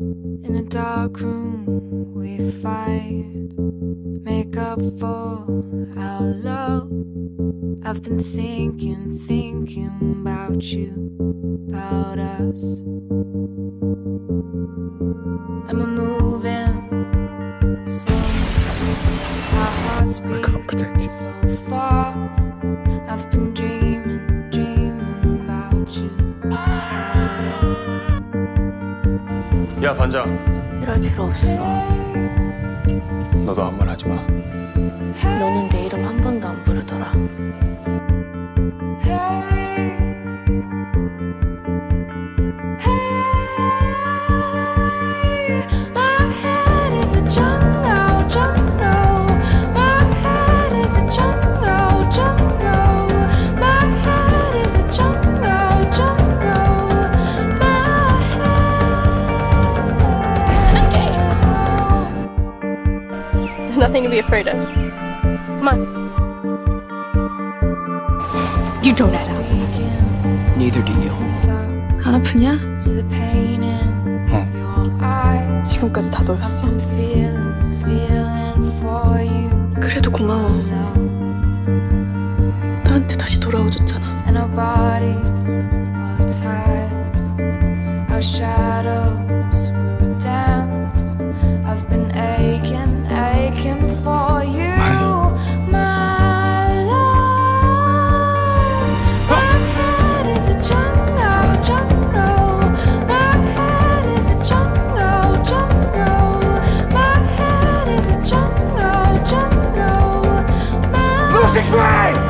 In a dark room, we fight. Make up for our love. I've been thinking, thinking about you, about us. We're moving slow. Our hearts beat so fast. I've been 야 반장 이럴 필요 없어. 너도 아무 말 하지 마 너는 내 nothing to be afraid of. Come on. You don't add up. Neither do you. 안 아프냐? To the pain in your eyes. 지금까지 다 너였어. I'm feeling, feeling for you. 그래도 고마워. now. 나한테 다시 돌아와줬잖아. free!